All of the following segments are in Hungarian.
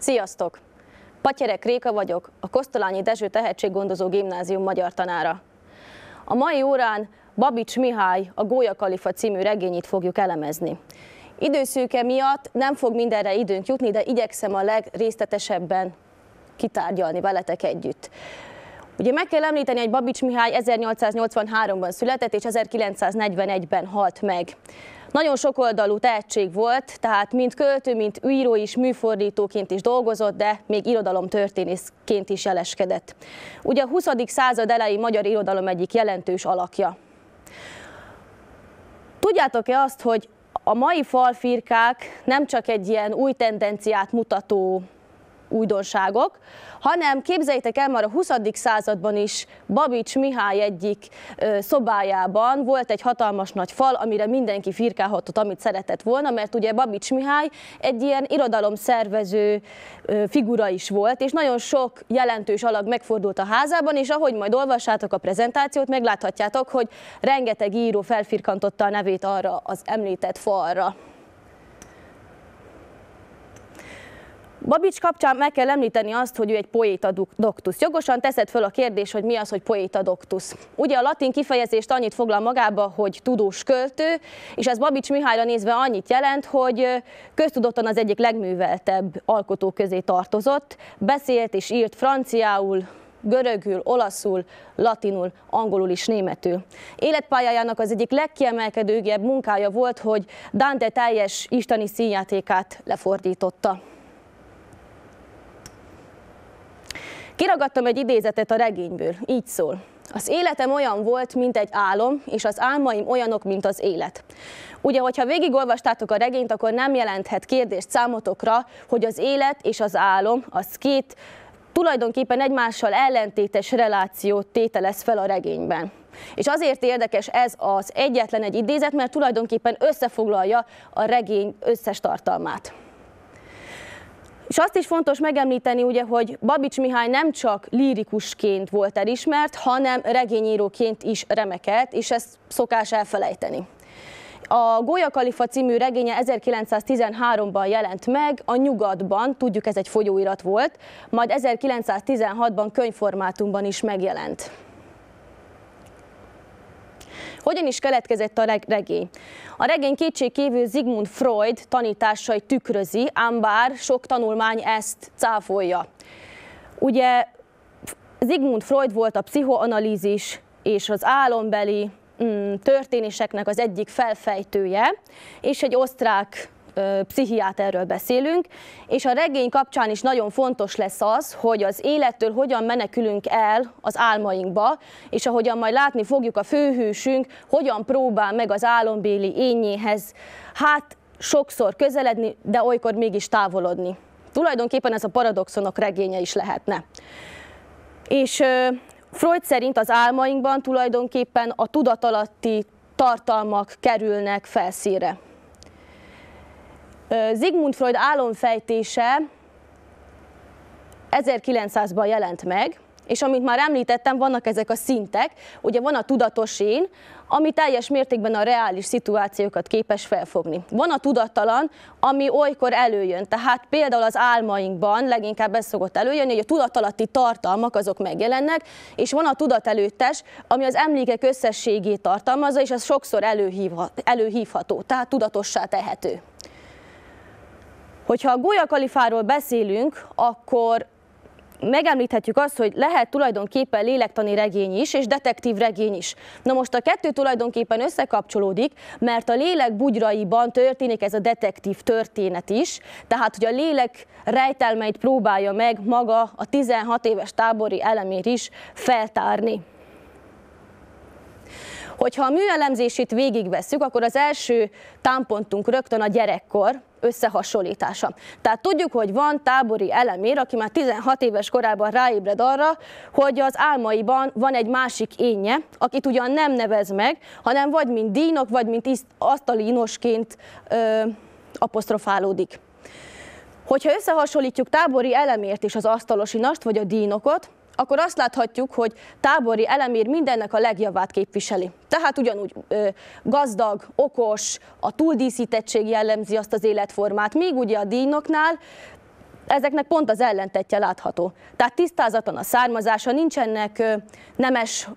Sziasztok! Patyerek Réka vagyok, a Kosztolányi Dezső Tehetséggondozó Gimnázium magyar tanára. A mai órán Babics Mihály a Gólya Kalifa című regényét fogjuk elemezni. Időszűke miatt nem fog mindenre időnk jutni, de igyekszem a legrészletesebben kitárgyalni veletek együtt. Ugye meg kell említeni, hogy Babics Mihály 1883-ban született, és 1941-ben halt meg. Nagyon sokoldalú tehetség volt, tehát mint költő, mint író is, műfordítóként is dolgozott, de még irodalomtörténészként is jeleskedett. Ugye a 20. század elejé magyar irodalom egyik jelentős alakja. Tudjátok-e azt, hogy a mai falfirkák nem csak egy ilyen új tendenciát mutató újdonságok, hanem képzeljétek el, már a 20. században is Babics Mihály egyik szobájában volt egy hatalmas nagy fal, amire mindenki firkálhatott, amit szeretett volna, mert ugye Babics Mihály egy ilyen irodalomszervező figura is volt, és nagyon sok jelentős alag megfordult a házában, és ahogy majd olvassátok a prezentációt, megláthatjátok, hogy rengeteg író felfirkantotta a nevét arra az említett falra. Babics kapcsán meg kell említeni azt, hogy ő egy poéta doctus. Jogosan teszed föl a kérdés, hogy mi az, hogy poéta doctus. Ugye a latin kifejezést annyit foglal magába, hogy tudós költő, és ez Babics Mihályra nézve annyit jelent, hogy köztudottan az egyik legműveltebb alkotó közé tartozott, beszélt és írt franciául, görögül, olaszul, latinul, angolul és németül. Életpályájának az egyik legkiemelkedőbb munkája volt, hogy Dante teljes isteni színjátékát lefordította. Kiragadtam egy idézetet a regényből, így szól. Az életem olyan volt, mint egy álom, és az álmaim olyanok, mint az élet. Ugye, hogyha végigolvastátok a regényt, akkor nem jelenthet kérdést számotokra, hogy az élet és az álom az két tulajdonképpen egymással ellentétes relációt tételez fel a regényben. És azért érdekes ez az egyetlen egy idézet, mert tulajdonképpen összefoglalja a regény összes tartalmát. És azt is fontos megemlíteni, ugye, hogy Babics Mihály nem csak lírikusként volt elismert, hanem regényíróként is remekelt, és ezt szokás elfelejteni. A Gólya Kalifa című regénye 1913-ban jelent meg, a Nyugatban, tudjuk ez egy folyóirat volt, majd 1916-ban könyvformátumban is megjelent. Hogyan is keletkezett a regény? A regény kétségkívül Sigmund Freud tanításai tükrözi, ám bár sok tanulmány ezt cáfolja. Ugye Sigmund Freud volt a pszichoanalízis és az álombeli mm, történéseknek az egyik felfejtője, és egy osztrák pszichiáterről beszélünk, és a regény kapcsán is nagyon fontos lesz az, hogy az élettől hogyan menekülünk el az álmainkba, és ahogyan majd látni fogjuk, a főhősünk hogyan próbál meg az álombéli ényéhez, hát sokszor közeledni, de olykor mégis távolodni. Tulajdonképpen ez a paradoxonok regénye is lehetne. És Freud szerint az álmainkban tulajdonképpen a tudatalatti tartalmak kerülnek felszíre. Sigmund Freud álomfejtése 1900-ban jelent meg, és amit már említettem, vannak ezek a szintek, ugye van a tudatos én, ami teljes mértékben a reális szituációkat képes felfogni. Van a tudattalan, ami olykor előjön, tehát például az álmainkban leginkább ez szokott előjönni, hogy a tudatalatti tartalmak azok megjelennek, és van a tudatelőttes, ami az emlékek összességét tartalmazza, és az sokszor előhívható, tehát tudatossá tehető. Hogyha a gólyakalifáról beszélünk, akkor megemlíthetjük azt, hogy lehet tulajdonképpen lélektani regény is, és detektív regény is. Na most a kettő tulajdonképpen összekapcsolódik, mert a lélek bugyraiban történik ez a detektív történet is, tehát hogy a lélek rejtelmeit próbálja meg maga a 16 éves tábori elemér is feltárni. Hogyha a műelemzését végigvesszük, akkor az első támpontunk rögtön a gyerekkor, összehasonlítása. Tehát tudjuk, hogy van tábori elemér, aki már 16 éves korában ráébred arra, hogy az álmaiban van egy másik énje, akit ugyan nem nevez meg, hanem vagy mint dínok, vagy mint asztalinosként ö, apostrofálódik. Hogyha összehasonlítjuk tábori elemért és az asztalosi nast, vagy a dínokot, akkor azt láthatjuk, hogy tábori elemér mindennek a legjavát képviseli. Tehát ugyanúgy ö, gazdag, okos, a túldíszítettség jellemzi azt az életformát, míg ugye a dínoknál ezeknek pont az ellentetje látható. Tehát tisztázatlan a származása, nincsenek nemes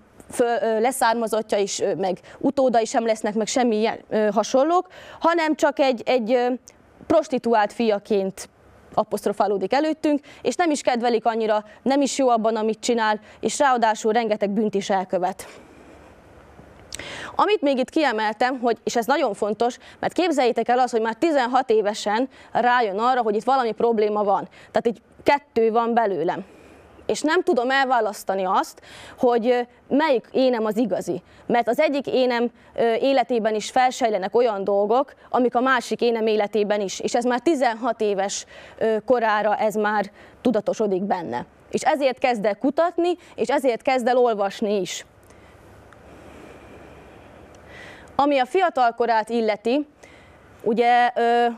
leszármazottja is, meg utódai sem lesznek, meg semmi hasonlók, hanem csak egy, egy prostituált fiaként apostrofálódik előttünk, és nem is kedvelik annyira, nem is jó abban, amit csinál, és ráadásul rengeteg bűnt is elkövet. Amit még itt kiemeltem, hogy, és ez nagyon fontos, mert képzeljétek el azt, hogy már 16 évesen rájön arra, hogy itt valami probléma van. Tehát egy kettő van belőlem és nem tudom elválasztani azt, hogy melyik énem az igazi. Mert az egyik énem életében is felsejlenek olyan dolgok, amik a másik énem életében is. És ez már 16 éves korára ez már tudatosodik benne. És ezért kezd el kutatni, és ezért kezd el olvasni is. Ami a fiatalkorát illeti, ugye,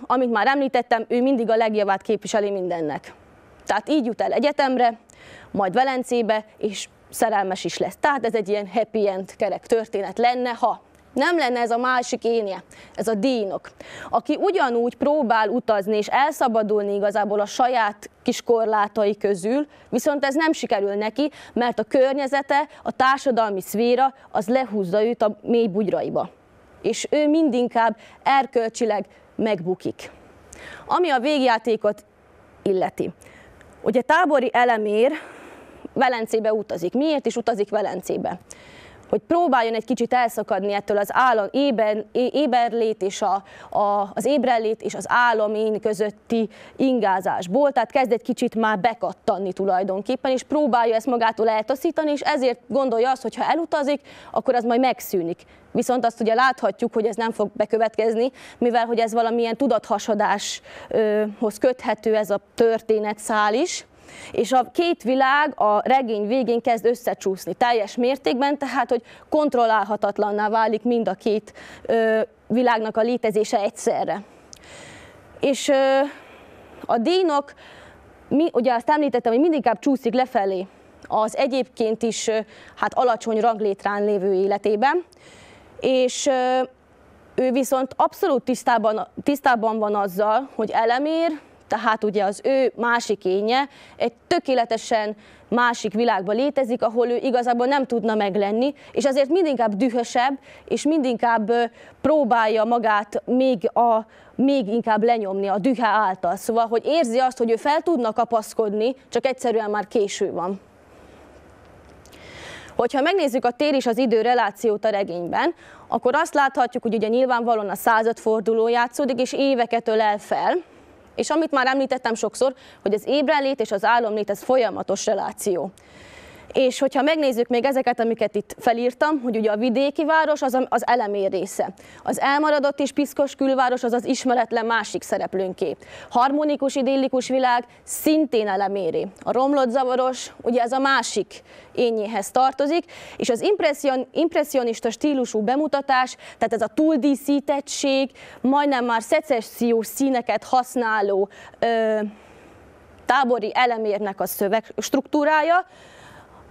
amit már említettem, ő mindig a legjavát képviseli mindennek. Tehát így jut el egyetemre, majd Velencébe, és szerelmes is lesz. Tehát ez egy ilyen happy end kerek történet lenne, ha nem lenne ez a másik énje, ez a dínok, aki ugyanúgy próbál utazni és elszabadulni igazából a saját kis korlátai közül, viszont ez nem sikerül neki, mert a környezete, a társadalmi szféra az lehúzza őt a mély bugyraiba. És ő mindinkább erkölcsileg megbukik. Ami a végjátékot illeti. Ugye tábori elemér Velencébe utazik. Miért is utazik Velencébe? Hogy próbáljon egy kicsit elszakadni ettől az állam, éber, éberlét és a, a, az ébrellét és az államény közötti ingázásból, tehát kezd egy kicsit már bekattanni tulajdonképpen, és próbálja ezt magától eltaszítani, és ezért gondolja azt, hogy ha elutazik, akkor az majd megszűnik. Viszont azt ugye láthatjuk, hogy ez nem fog bekövetkezni, mivel hogy ez valamilyen tudathasadáshoz köthető ez a történetszál is, és a két világ a regény végén kezd összecsúszni teljes mértékben, tehát hogy kontrollálhatatlanná válik mind a két ö, világnak a létezése egyszerre. És ö, a dínok, mi, ugye azt említettem, hogy mindig inkább csúszik lefelé az egyébként is hát alacsony ranglétrán lévő életében, és ő viszont abszolút tisztában, tisztában van azzal, hogy elemér, tehát ugye az ő másik énje egy tökéletesen másik világban létezik, ahol ő igazából nem tudna meglenni, és ezért mindinkább dühösebb, és mindinkább próbálja magát még, a, még inkább lenyomni a dühe által. Szóval, hogy érzi azt, hogy ő fel tudna kapaszkodni, csak egyszerűen már késő van. Hogyha megnézzük a tér és az idő relációt a regényben, akkor azt láthatjuk, hogy ugye nyilvánvalóan a századforduló játszódik, és éveket ölel fel, és amit már említettem sokszor, hogy az ébrenlét és az álomlét, ez folyamatos reláció. És hogyha megnézzük még ezeket, amiket itt felírtam, hogy ugye a vidéki város az az elemér része. Az elmaradott és piszkos külváros az az ismeretlen másik szereplőnké. Harmonikus, idillikus világ szintén eleméré. A romlott zavaros, ugye ez a másik ényéhez tartozik, és az impression, impressionista stílusú bemutatás, tehát ez a túldíszítettség, majdnem már szecessziós színeket használó ö, tábori elemérnek a szöveg struktúrája,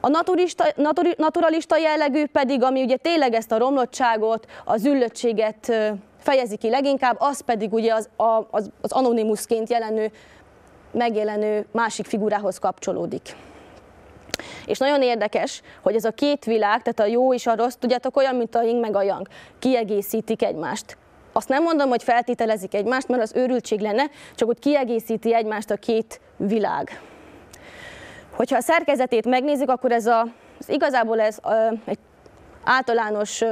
a naturista, natur, naturalista jellegű pedig, ami ugye tényleg ezt a romlottságot, az üllöttséget fejezi ki leginkább, az pedig ugye az, az, az anonimusként jelenő, megjelenő másik figurához kapcsolódik. És nagyon érdekes, hogy ez a két világ, tehát a jó és a rossz, tudjátok, olyan, mint a yin meg a yang, kiegészítik egymást. Azt nem mondom, hogy feltételezik egymást, mert az őrültség lenne, csak hogy kiegészíti egymást a két világ. Hogyha a szerkezetét megnézzük, akkor ez a, az igazából ez a, egy általános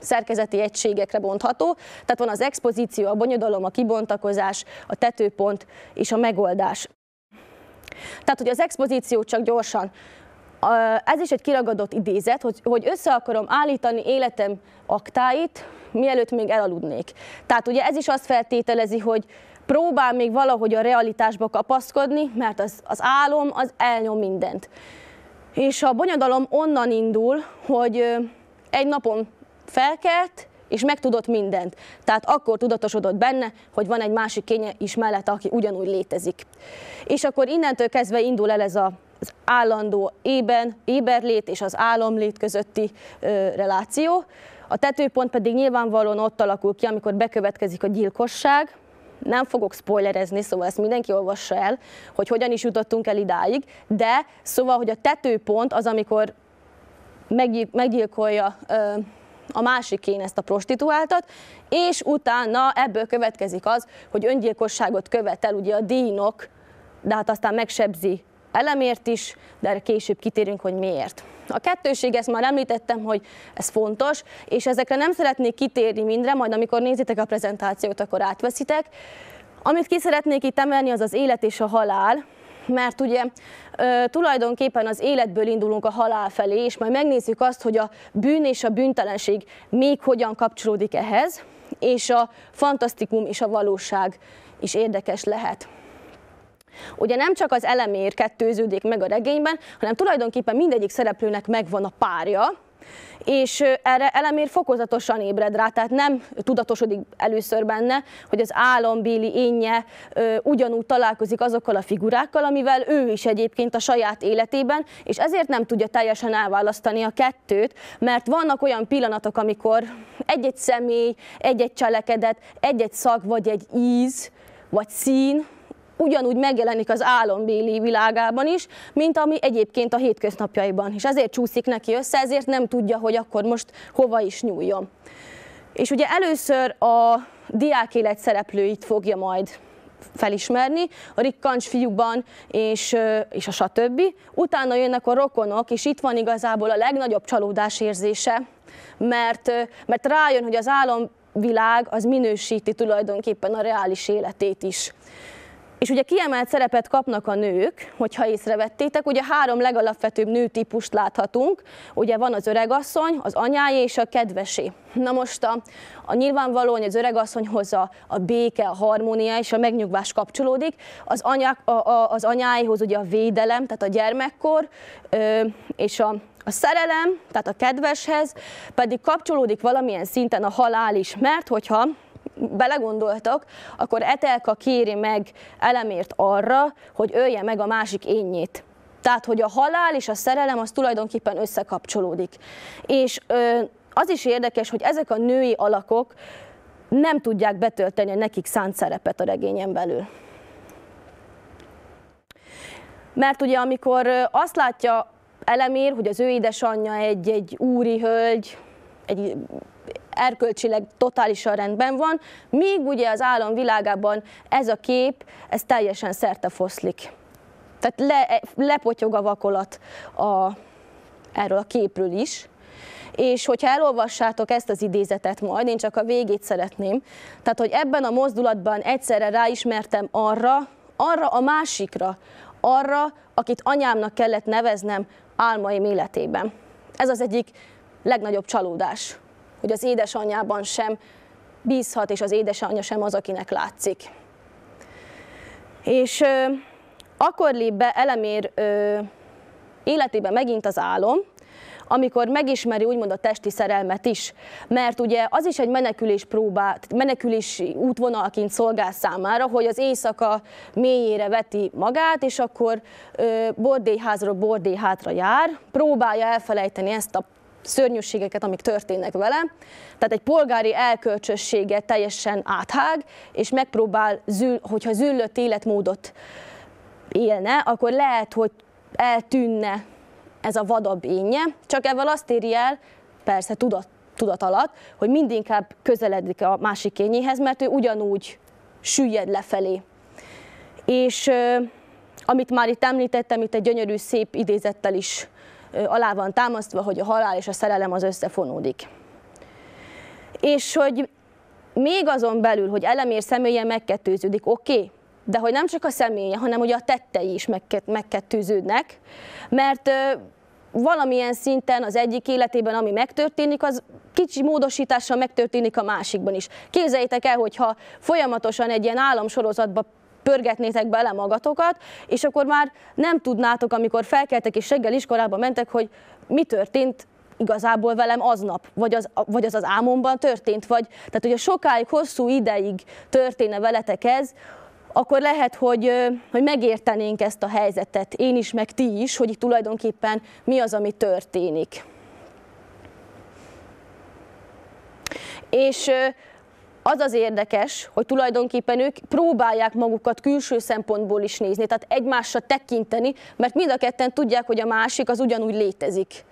szerkezeti egységekre bontható, tehát van az expozíció, a bonyodalom, a kibontakozás, a tetőpont és a megoldás. Tehát, hogy az expozíció csak gyorsan, ez is egy kiragadott idézet, hogy, hogy össze akarom állítani életem aktáit, mielőtt még elaludnék. Tehát ugye ez is azt feltételezi, hogy próbál még valahogy a realitásba kapaszkodni, mert az, az álom az elnyom mindent. És a bonyodalom onnan indul, hogy egy napon felkelt, és megtudott mindent. Tehát akkor tudatosodott benne, hogy van egy másik kénye is mellett, aki ugyanúgy létezik. És akkor innentől kezdve indul el ez a, az állandó ében, éberlét és az álomlét közötti ö, reláció. A tetőpont pedig nyilvánvalóan ott alakul ki, amikor bekövetkezik a gyilkosság, Nem fogok spoilerezni, szóval ezt mindenki olvassa el, hogy hogyan is jutottunk el idáig, de szóval, hogy a tetőpont az, amikor meggyilkolja a másikén ezt a prostituáltat, és utána ebből következik az, hogy öngyilkosságot követel ugye a díjnok, de hát aztán megsebzi elemért is, de erre később kitérünk, hogy miért. A kettőség, ezt már említettem, hogy ez fontos, és ezekre nem szeretnék kitérni mindre, majd amikor nézitek a prezentációt, akkor átveszitek. Amit ki szeretnék itt emelni, az az élet és a halál, mert ugye tulajdonképpen az életből indulunk a halál felé, és majd megnézzük azt, hogy a bűn és a bűntelenség még hogyan kapcsolódik ehhez, és a fantasztikum és a valóság is érdekes lehet. Ugye nem csak az elemér kettőződik meg a regényben, hanem tulajdonképpen mindegyik szereplőnek megvan a párja, és erre elemér fokozatosan ébred rá, tehát nem tudatosodik először benne, hogy az álombéli énje ugyanúgy találkozik azokkal a figurákkal, amivel ő is egyébként a saját életében, és ezért nem tudja teljesen elválasztani a kettőt, mert vannak olyan pillanatok, amikor egy-egy személy, egy-egy cselekedet, egy-egy szag vagy egy íz, vagy szín, ugyanúgy megjelenik az álombéli világában is, mint ami egyébként a hétköznapjaiban. És ezért csúszik neki össze, ezért nem tudja, hogy akkor most hova is nyúljon. És ugye először a diákélet szereplőit fogja majd felismerni, a rikkancs fiúkban és, és a stb. Utána jönnek a rokonok, és itt van igazából a legnagyobb csalódás érzése, mert, mert rájön, hogy az álomvilág az minősíti tulajdonképpen a reális életét is. És ugye kiemelt szerepet kapnak a nők, hogyha észrevettétek, ugye három legalapvetőbb nőtípust láthatunk, ugye van az öregasszony, az anyáé és a kedvesé. Na most a, a nyilvánvalóan az öregasszonyhoz a, a béke, a harmónia és a megnyugvás kapcsolódik, az, anyák, a, a, az anyáihoz ugye a védelem, tehát a gyermekkor, ö, és a, a szerelem, tehát a kedveshez pedig kapcsolódik valamilyen szinten a halál is, mert hogyha belegondoltak, akkor Etelka kéri meg elemért arra, hogy ölje meg a másik énnyét. Tehát, hogy a halál és a szerelem az tulajdonképpen összekapcsolódik. És ö, az is érdekes, hogy ezek a női alakok nem tudják betölteni nekik szánt szerepet a regényen belül. Mert ugye amikor azt látja Elemér, hogy az ő édesanyja egy, egy úri hölgy, egy erkölcsileg totálisan rendben van, míg ugye az állam világában ez a kép, ez teljesen szerte foszlik. Tehát le, lepotyog a vakolat a, erről a képről is. És hogyha elolvassátok ezt az idézetet majd, én csak a végét szeretném, tehát hogy ebben a mozdulatban egyszerre ráismertem arra, arra a másikra, arra, akit anyámnak kellett neveznem álmaim életében. Ez az egyik legnagyobb csalódás hogy az édesanyjában sem bízhat, és az édesanyja sem az, akinek látszik. És ö, akkor lép be elemér ö, életében megint az álom, amikor megismeri úgymond a testi szerelmet is, mert ugye az is egy menekülés próbá, menekülési útvonalként szolgál számára, hogy az éjszaka mélyére veti magát, és akkor ö, bordélyházról bordélyhátra jár, próbálja elfelejteni ezt a szörnyűségeket, amik történnek vele. Tehát egy polgári elkölcsössége teljesen áthág, és megpróbál, zül, hogyha züllött életmódot élne, akkor lehet, hogy eltűnne ez a vadabb énje, csak ezzel azt éri el, persze tudat, tudat alatt, hogy mindinkább közeledik a másik ényéhez, mert ő ugyanúgy süllyed lefelé. És amit már itt említettem, itt egy gyönyörű, szép idézettel is alá van támasztva, hogy a halál és a szerelem az összefonódik. És hogy még azon belül, hogy elemér személye megkettőződik, oké, okay, de hogy nem csak a személye, hanem hogy a tettei is megkettőződnek, mert valamilyen szinten az egyik életében, ami megtörténik, az kicsi módosítással megtörténik a másikban is. Képzeljétek el, hogyha folyamatosan egy ilyen államsorozatba pörgetnétek bele magatokat, és akkor már nem tudnátok, amikor felkeltek és reggel iskolába mentek, hogy mi történt igazából velem aznap, vagy az, vagy az az álmomban történt, vagy tehát hogyha sokáig, hosszú ideig történne veletek ez, akkor lehet, hogy, hogy megértenénk ezt a helyzetet, én is, meg ti is, hogy itt tulajdonképpen mi az, ami történik. És az az érdekes, hogy tulajdonképpen ők próbálják magukat külső szempontból is nézni, tehát egymásra tekinteni, mert mind a ketten tudják, hogy a másik az ugyanúgy létezik.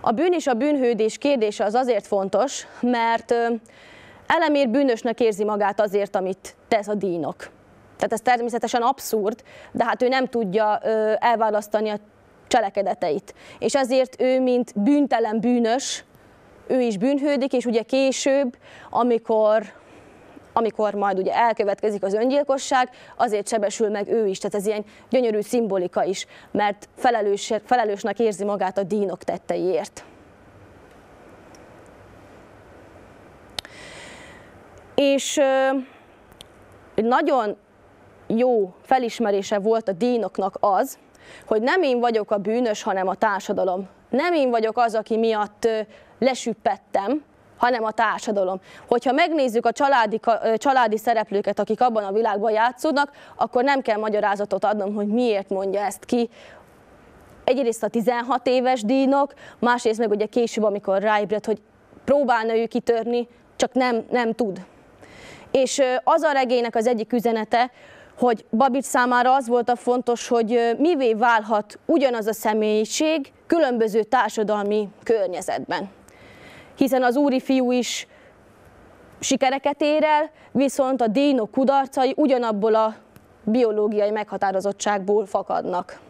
A bűn és a bűnhődés kérdése az azért fontos, mert elemér bűnösnek érzi magát azért, amit tesz a dínok. Tehát ez természetesen abszurd, de hát ő nem tudja elválasztani a cselekedeteit. És ezért ő, mint bűntelen bűnös, ő is bűnhődik, és ugye később, amikor amikor majd ugye elkövetkezik az öngyilkosság, azért sebesül meg ő is, tehát ez ilyen gyönyörű szimbolika is, mert felelős, felelősnek érzi magát a dínok tetteiért. És nagyon jó felismerése volt a dínoknak az, hogy nem én vagyok a bűnös, hanem a társadalom. Nem én vagyok az, aki miatt lesüppettem, hanem a társadalom. Hogyha megnézzük a családi, családi szereplőket, akik abban a világban játszódnak, akkor nem kell magyarázatot adnom, hogy miért mondja ezt ki. Egyrészt a 16 éves dínok, másrészt meg ugye később, amikor ráébredt, hogy próbálna ő kitörni, csak nem, nem tud. És az a regénynek az egyik üzenete, hogy Babics számára az volt a fontos, hogy mivé válhat ugyanaz a személyiség különböző társadalmi környezetben. Hiszen az úri fiú is sikereket ér el, viszont a dénok kudarcai ugyanabból a biológiai meghatározottságból fakadnak.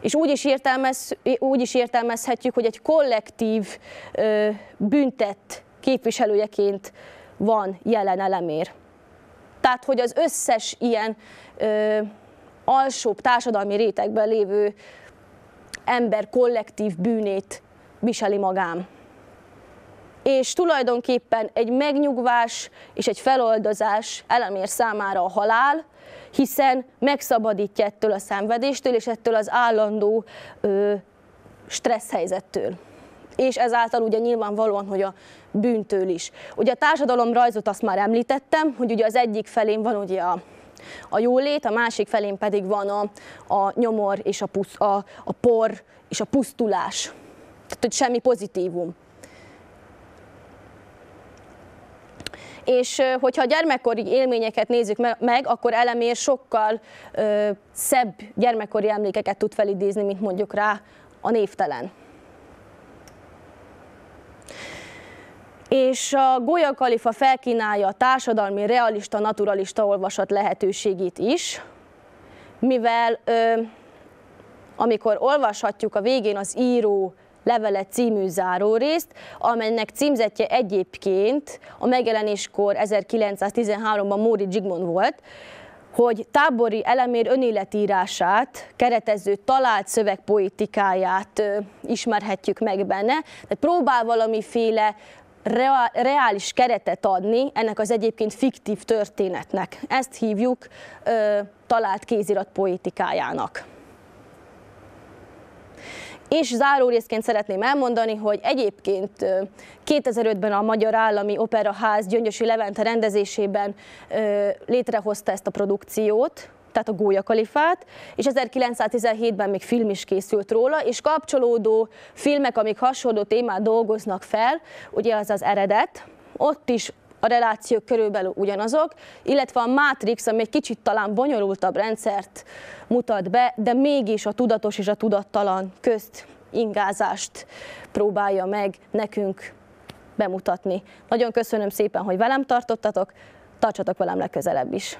És úgy is, értelmez, úgy is értelmezhetjük, hogy egy kollektív ö, büntett képviselőjeként van jelen elemér. Tehát, hogy az összes ilyen ö, alsóbb társadalmi rétegben lévő ember kollektív bűnét viseli magám. És tulajdonképpen egy megnyugvás és egy feloldozás elemér számára a halál, hiszen megszabadítja ettől a szenvedéstől és ettől az állandó ö, stressz helyzettől és ezáltal ugye nyilvánvalóan, hogy a bűntől is. Ugye a társadalom rajzot azt már említettem, hogy ugye az egyik felén van ugye a, a jólét, a másik felén pedig van a, a nyomor és a, pusz, a, a por és a pusztulás. Tehát, hogy semmi pozitívum. és hogyha a gyermekkori élményeket nézzük meg, akkor elemér sokkal ö, szebb gyermekkori emlékeket tud felidézni, mint mondjuk rá a névtelen. És a Goya Kalifa felkínálja a társadalmi realista, naturalista olvasat lehetőségét is, mivel ö, amikor olvashatjuk a végén az író levele című zárórészt, amelynek címzetje egyébként a megjelenéskor 1913-ban Móri Zsigmond volt, hogy tábori elemér önéletírását, keretező talált szövegpoetikáját ismerhetjük meg benne, tehát próbál valamiféle reális keretet adni ennek az egyébként fiktív történetnek. Ezt hívjuk ö, talált kézirat poétikájának. És zárórészként szeretném elmondani, hogy egyébként 2005-ben a Magyar Állami Operaház Gyöngyösi Levente rendezésében létrehozta ezt a produkciót, tehát a Gólya Kalifát, és 1917-ben még film is készült róla, és kapcsolódó filmek, amik hasonló témát dolgoznak fel, ugye az az eredet, ott is a relációk körülbelül ugyanazok, illetve a Matrix, ami egy kicsit talán bonyolultabb rendszert mutat be, de mégis a tudatos és a tudattalan közt ingázást próbálja meg nekünk bemutatni. Nagyon köszönöm szépen, hogy velem tartottatok, tartsatok velem legközelebb is.